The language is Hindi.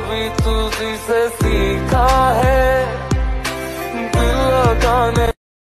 भी तुझी से सीखा है। दिल लगाने